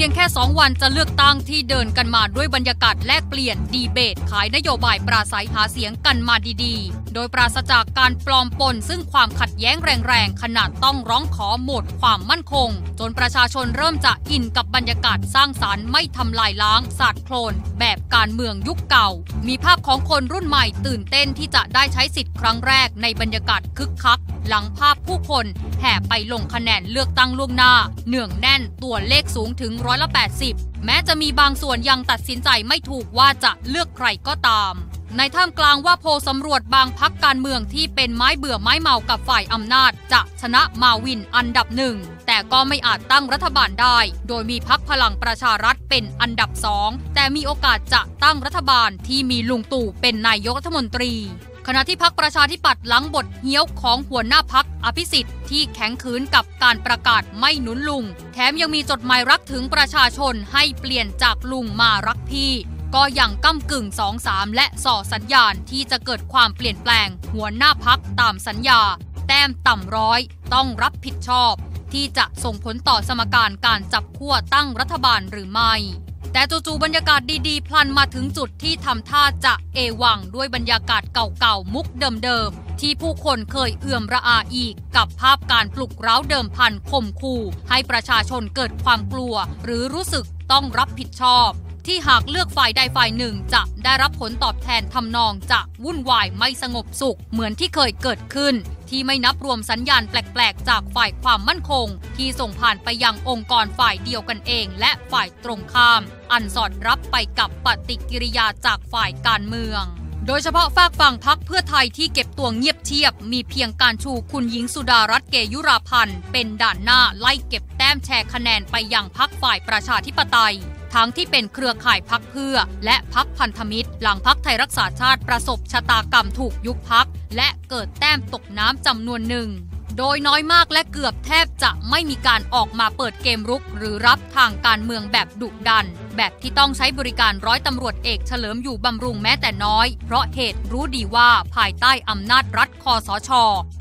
พียงแค่ 2 วันจะเลือกตั้งที่เดินกันมาด้วยบรรยากาศแลกเปลี่ยนดีเบต ขายนโยบายปราศัยหาเสียงกันมาดีๆ โดยปราศจากการปลอมปนซึ่งความขัดแย้งแรงๆ ขนาดต้องร้องขอหมดความมั่นคง จนประชาชนเริ่มจะอินกับบรรยากาศสร้างสารรค์ไม่ทำลายล้างสาดโคลน แบบการเมืองยุคเก่า มีภาพของคนรุ่นใหม่ตื่นเต้นที่จะได้ใช้สิทธิ์ครั้งแรกในบรรยากาศคึกคัก หลังภาพผู้คนแห่ไปลงคะแนนเลือกตั้งล่วงหน้า เนื่องแน่นตัวเลขสูงถึงร้อยละ80 แม้จะมีบางส่วนยังตัดสินใจไม่ถูกว่าจะเลือกใครก็ตาม ในท่ามกลางว่าโพสำรวจบางพักการเมืองที่เป็นไม้เบื่อไม้เมากับฝ่ายอำนาจ จะชนะมาวินอันดับหนึ่ง แต่ก็ไม่อาจตั้งรัฐบาลได้ โดยมีพักพลังประชารัฐเป็นอันดับสองแต่มีโอกาสจะตั้งรัฐบาลที่มีลุงตู่เป็นนายกรัฐมนตรี ขณะที่พักประชาธิปัตย์หลังบทเหี้ยวของหัวหน้าพักอภิสิทธิ์ที่แข็งขืนกับการประกาศไม่หนุนลุง แถมยังมีจดหมายรักถึงประชาชนให้เปลี่ยนจากลุงมารักพี่ ก็ยังก้ากึ่งสองสามและส่อสัญญาณที่จะเกิดความเปลี่ยนแปลง หัวหน้าพักตามสัญญา แต้มต่ำร้อยต้องรับผิดชอบ ที่จะส่งผลต่อสมการการจับขั้วตั้งรัฐบาลหรือไม่ แต่จู่ๆบรรยากาศดีๆ พลันมาถึงจุดที่ทำท่าจะเอวังด้วยบรรยากาศเก่าๆ มุกเดิมๆ ที่ผู้คนเคยเอื่อมระอาอีก กับภาพการปลุกเร้าเดิมพันข่มขู่ให้ประชาชนเกิดความกลัว หรือรู้สึกต้องรับผิดชอบ ที่หากเลือกฝ่ายใดฝ่ายหนึ่งจะได้รับผลตอบแทนทำนองจะวุ่นวายไม่สงบสุขเหมือนที่เคยเกิดขึ้น ที่ไม่นับรวมสัญญาณแปลกๆ จากฝ่ายความมั่นคง ที่ส่งผ่านไปยังองค์กรฝ่ายเดียวกันเอง และฝ่ายตรงข้าม อันสอดรับไปกับปฏิกิริยาจากฝ่ายการเมืองโดยเฉพาะฝากฝั่งพักเพื่อไทยที่เก็บตัวเงียบเชียบ มีเพียงการชูคุณหญิงสุดารัตน์เกยุราพันธ์เป็นด่านหน้าไล่เก็บแต้มแชร์คะแนนไปยังพักฝ่ายประชาธิปไตย ทั้งที่เป็นเครือข่ายพักเพื่อ และพักพันธมิตร หลังพักไทยรักษาชาติประสบชะตากรรมถูกยุบพัก และเกิดแต้มตกน้ำจำนวนหนึ่ง โดยน้อยมากและเกือบแทบจะไม่มีการออกมาเปิดเกมรุก หรือรับทางการเมืองแบบดุดัน แบบที่ต้องใช้บริการร้อยตำรวจเอกเฉลิมอยู่บำรุงแม้แต่น้อย เพราะเหตุรู้ดีว่าภายใต้อำนาจรัฐคอสช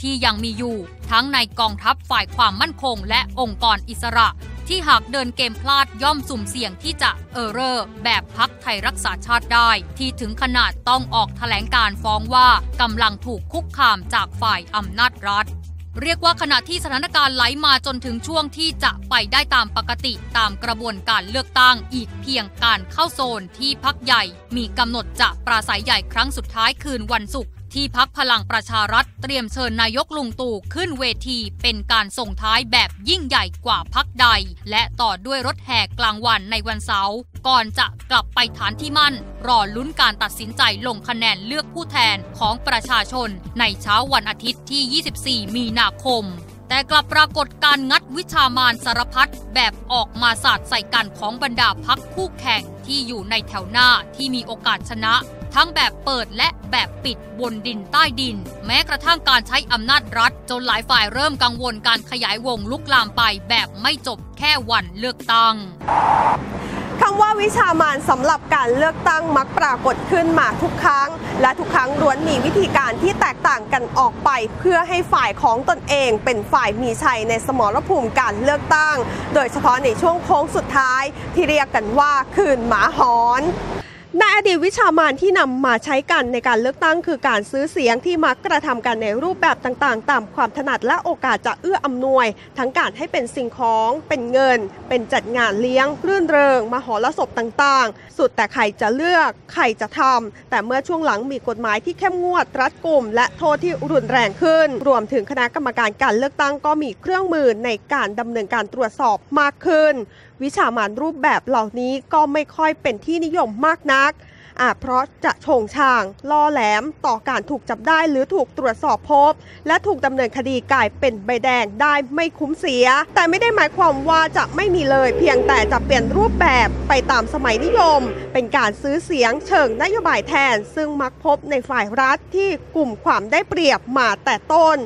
ที่ยังมีอยู่ ทั้งในกองทัพฝ่ายความมั่นคง และองค์กรอิสระ ที่หากเดินเกมพลาดย่อมสุ่มเสี่ยงที่จะเออเรอร์แบบพักไทยรักษาชาติได้ ที่ถึงขนาดต้องออกแถลงการฟ้องว่ากำลังถูกคุกคามจากฝ่ายอำนาจรัฐเรียกว่าขณะที่สถานการณ์ไหลมาจนถึงช่วงที่จะไปได้ตามปกติตามกระบวนการเลือกตั้งอีกเพียงการเข้าโซนที่พักใหญ่ มีกำหนดจะปราศัยใหญ่ครั้งสุดท้ายคืนวันศุกร์ ที่พักพลังประชารัฐเตรียมเชิญนายกลุงตู่ขึ้นเวทีเป็นการส่งท้ายแบบยิ่งใหญ่กว่าพักใด และต่อด้วยรถแห่กลางวันในวันเสาร์ก่อนจะกลับไปฐานที่มั่น รอลุ้นการตัดสินใจลงคะแนนเลือกผู้แทนของประชาชน ในเช้าวันอาทิตย์ที่ 24 มีนาคมแต่กลับปรากฏการงัดวิชามานสารพัดแบบออกมาสาดใส่กันของบรรดาพักคู่แข่งที่อยู่ในแถวหน้าที่มีโอกาสชนะ ทั้งแบบเปิดและแบบปิดบนดินใต้ดิน แม้กระทั่งการใช้อำนาจรัฐ จนหลายฝ่ายเริ่มกังวลการขยายวงลุกลามไปแบบไม่จบแค่วันเลือกตั้งคำว่าวิชามานสำหรับการเลือกตั้งมักปรากฏขึ้นมาทุกครั้ง และทุกครั้งล้วนมีวิธีการที่แตกต่างกันออกไป เพื่อให้ฝ่ายของตนเองเป็นฝ่ายมีชัยในสมรภูมิการเลือกตั้ง โดยเฉพาะในช่วงโค้งสุดท้ายที่เรียกกันว่าคืนหมาหอน ในอดีตวิชามานที่นำมาใช้กันในการเลือกตั้งคือการซื้อเสียงที่มักกระทำกันในรูปแบบต่างๆ ตามความถนัดและโอกาสจะเอื้ออำนวย ทั้งการให้เป็นสิ่งของ เป็นเงิน เป็นจัดงานเลี้ยงรื่นเริง มหรสพต่างๆ สุดแต่ใครจะเลือก ใครจะทำแต่เมื่อช่วงหลังมีกฎหมายที่เข้มงวดรัดกุม และโทษที่รุนแรงขึ้น รวมถึงคณะกรรมการการเลือกตั้งก็มีเครื่องมือในการดำเนินการตรวจสอบมากขึ้น วิชามานรูปแบบเหล่านี้ก็ไม่ค่อยเป็นที่นิยมมากนัก อาจเพราะจะโฉงช่าง ล่อแหลม ต่อการถูกจับได้หรือถูกตรวจสอบพบ และถูกดำเนินคดีกลายเป็นใบแดงได้ไม่คุ้มเสีย แต่ไม่ได้หมายความว่าจะไม่มีเลย เพียงแต่จะเปลี่ยนรูปแบบไปตามสมัยนิยม เป็นการซื้อเสียงเชิงนโยบายแทน ซึ่งมักพบในฝ่ายรัฐที่กลุ่มความได้เปรียบมาแต่ต้น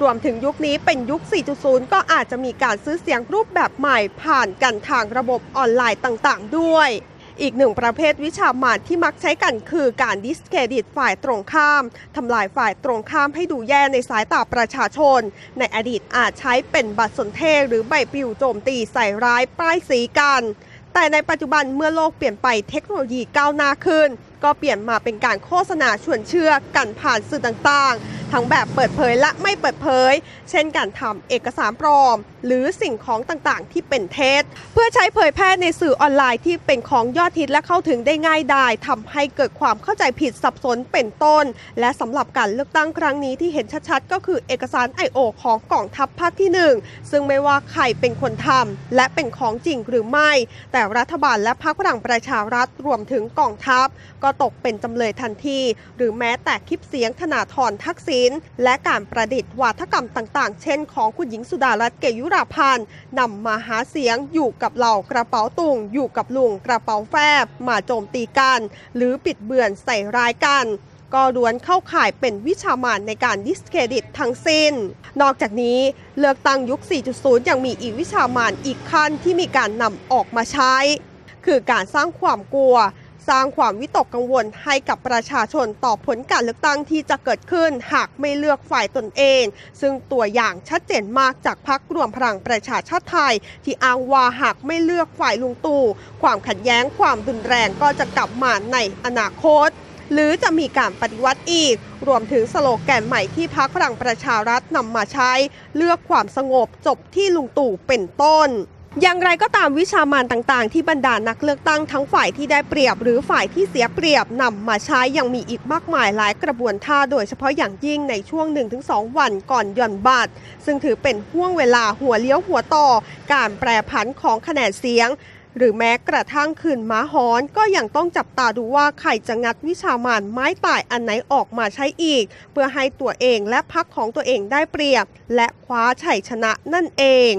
รวมถึงยุคนี้เป็นยุค 4.0 ก็อาจจะมีการซื้อเสียงรูปแบบใหม่ผ่านกันทางระบบออนไลน์ต่างๆ ด้วย อีกหนึ่งประเภทวิชามารที่มักใช้กันคือการดิสเครดิตฝ่ายตรงข้ามทำลายฝ่ายตรงข้ามให้ดูแย่ในสายตาประชาชน ในอดีตอาจใช้เป็นบัตรสนเท่ห์หรือใบปลิวโจมตีใส่ร้ายป้ายสีกัน แต่ในปัจจุบันเมื่อโลกเปลี่ยนไปเทคโนโลยีก้าวหน้าขึ้น ก็เปลี่ยนมาเป็นการโฆษณาชวนเชื่อกันผ่านสื่อต่างๆ ทั้งแบบเปิดเผยและไม่เปิดเผย เช่นการทำเอกสารปลอม หรือสิ่งของต่างๆ ที่เป็นเท็จเพื่อใช้เผยแพร่ในสื่อออนไลน์ที่เป็นของยอดฮิตและเข้าถึงได้ง่ายดายทำให้เกิดความเข้าใจผิดสับสนเป็นต้น และสำหรับการเลือกตั้งครั้งนี้ที่เห็นชัดๆ ก็คือเอกสาร I.O. ของกองทัพภาคที่ 1 ซึ่งไม่ว่าใครเป็นคนทำและเป็นของจริงหรือไม่ แต่รัฐบาลและพรรคพลังประชารัฐรวมถึงกองทัพ ก็ตกเป็นจำเลยทันที หรือแม้แต่คลิปเสียงธนาธรทักษิณและการประดิษฐ์วาทกรรมต่าง ๆ เช่นของคุณหญิงสุดารัตน์เกยุราพันธ์นำมาหาเสียงอยู่กับเหล่ากระเป๋าตุง อยู่กับลุงกระเป๋าแฟบ มาโจมตีกัน หรือปิดเบือนใส่ร้ายกันก็ล้วนเข้าข่ายเป็นวิชามานในการดิสเครดิตทั้งสิ้น นอกจากนี้เลือกตั้งยุค 4.0 ยังมีอีกวิชามานอีกขั้นที่มีการนำออกมาใช้ คือการสร้างความกลัว สร้างความวิตกกังวลให้กับประชาชนต่อผลการเลือกตั้งที่จะเกิดขึ้นหากไม่เลือกฝ่ายตนเอง ซึ่งตัวอย่างชัดเจนมากจากพักรวมพลังประชาชาติไทย ที่อ้างว่าหากไม่เลือกฝ่ายลุงตู่ความขัดแย้งความรุนแรงก็จะกลับมาในอนาคตหรือจะมีการปฏิวัติอีก รวมถึงสโลแกนใหม่ที่พักพลังประชารัฐนำมาใช้ เลือกความสงบจบที่ลุงตู่เป็นต้น อย่างไรก็ตามวิชามานต่างๆ ที่บรรดานักเลือกตั้งทั้งฝ่ายที่ได้เปรียบหรือฝ่ายที่เสียเปรียบนำมาใช้ยังมีอีกมากมายหลายกระบวนท่าโดยเฉพาะอย่างยิ่งในช่วง 1-2 วันก่อนหย่อนบัตร ซึ่งถือเป็นห่วงเวลาหัวเลี้ยวหัวต่อ การแปรผันของคะแนนเสียง หรือแม้กระทั่งคืนม้าฮอน ก็ยังต้องจับตาดูว่าใครจะงัดวิชามานไม้ตายอันไหนออกมาใช้อีก เพื่อให้ตัวเองและพักของตัวเองได้เปรียบ และคว้าชัยชนะนั่นเอง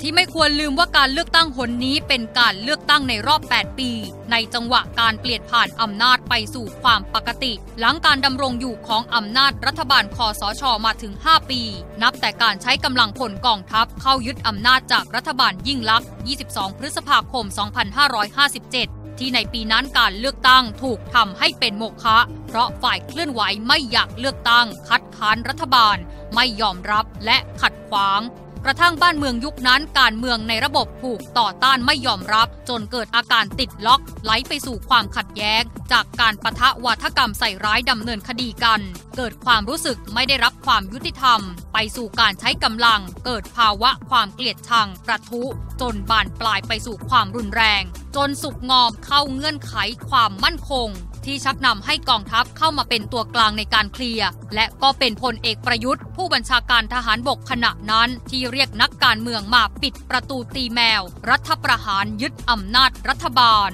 ที่ไม่ควรลืมว่าการเลือกตั้งหนนี้เป็นการเลือกตั้งในรอบ 8 ปี ในจังหวะการเปลี่ยนผ่านอำนาจไปสู่ความปกติ หลังการดำรงอยู่ของอำนาจรัฐบาลคอสชมาถึง 5 ปี นับแต่การใช้กำลังพลกองทัพเข้ายึดอำนาจจากรัฐบาลยิ่งลักษณ์ 22 พฤษภาคม 2557 ที่ในปีนั้นการเลือกตั้งถูกทำให้เป็นโมฆะเพราะฝ่ายเคลื่อนไหวไม่อยากเลือกตั้ง คัดค้านรัฐบาล ไม่ยอมรับและขัดขวาง ระทั่งบ้านเมืองยุคนั้นการเมืองในระบบถูกต่อต้านไม่ยอมรับ จนเกิดอาการติดล็อกไหลไปสู่ความขัดแย้ง จากการประทะวาทกรรมใส่ร้ายดำเนินคดีกัน เกิดความรู้สึกไม่ได้รับความยุติธรรม ไปสู่การใช้กำลัง เกิดภาวะความเกลียดชัง ประทุ จนบานปลายไปสู่ความรุนแรง จนสุกงอมเข้าเงื่อนไขความมั่นคง ที่ชักนำให้กองทัพเข้ามาเป็นตัวกลางในการเคลียร์ และก็เป็นพลเอกประยุทธ์ ผู้บัญชาการทหารบกขณะนั้นที่เรียกนักการเมืองมาปิดประตูตีแมว รัฐประหารยึดอำนาจรัฐบาล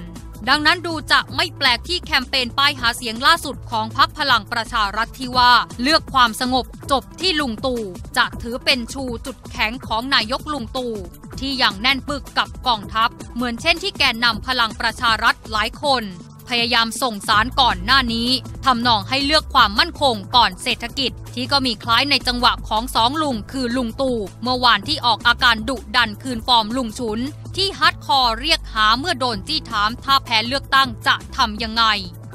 ดังนั้นดูจะไม่แปลกที่แคมเปญป้ายหาเสียงล่าสุดของพักพลังประชารัฐที่ว่า เลือกความสงบจบที่ลุงตู่จะถือเป็นชูจุดแข็งของนายกลุงตู่ที่อย่างแน่นปึกกับกองทัพ เหมือนเช่นที่แกนนำพลังประชารัฐหลายคน พยายามส่งสารก่อนหน้านี้ทำนองให้เลือกความมั่นคงก่อนเศรษฐกิจ ที่ก็มีคล้ายในจังหวะของสองลุงคือลุงตู่เมื่อวานที่ออกอาการดุดันคืนฟอร์มลุงฉุน ที่ฮัดคอเรียกหาเมื่อโดนจี้ถามถ้าแพ้เลือกตั้งจะทำยังไง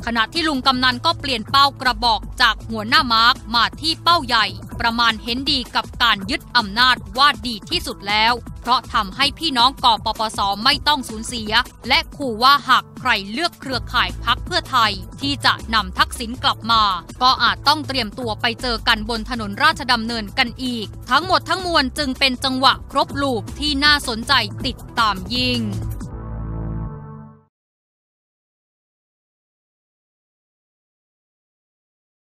ขณะที่ลุงกำนันก็เปลี่ยนเป้ากระบอกจากหัวหน้ามาร์กมาที่เป้าใหญ่ ประมาณเห็นดีกับการยึดอำนาจว่าดีที่สุดแล้ว เพราะทำให้พี่น้องกอปปสไม่ต้องสูญเสีย และขู่ว่าหากใครเลือกเครือข่ายพักเพื่อไทย ที่จะนำทักษิณกลับมา ก็อาจต้องเตรียมตัวไปเจอกันบนถนนราชดำเนินกันอีก ทั้งหมดทั้งมวลจึงเป็นจังหวะครบลูกที่น่าสนใจติดตามยิ่ง